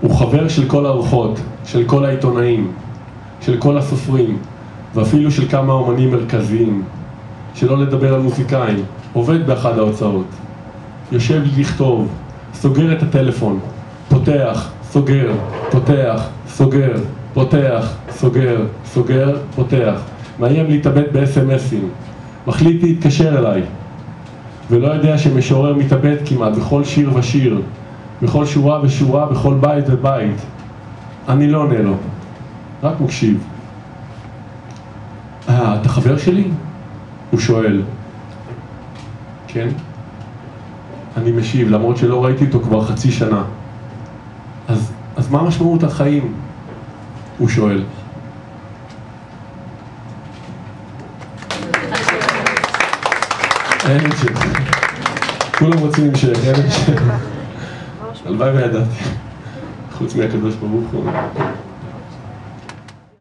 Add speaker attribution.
Speaker 1: הוא חבר של כל הרוחות, של כל העיתונאים, של כל הסופרים, ואפילו של כמה אומנים מרכזיים, שלא לדבר על מוזיקאים, עובד באחד ההוצאות, יושב לכתוב, סוגר את הטלפון, פותח, סוגר, פותח, סוגר, פותח, סוגר, סוגר, פותח, מאיים להתאבד ב-SMSים, מחליט להתקשר אליי, ולא יודע שמשורר מתאבד כמעט בכל שיר ושיר, בכל שורה ושורה, בכל בית ובית. אני לא עונה לו, רק מקשיב. אה, אתה חבר שלי? הוא שואל. כן? אני משיב, למרות שלא ראיתי אותו כבר חצי שנה. אז, אז מה משמעות החיים? הוא שואל. אין המשך. כולם רוצים המשך, אין המשך. הלוואי וידעתי. חוץ מהקדוש ברוך הוא.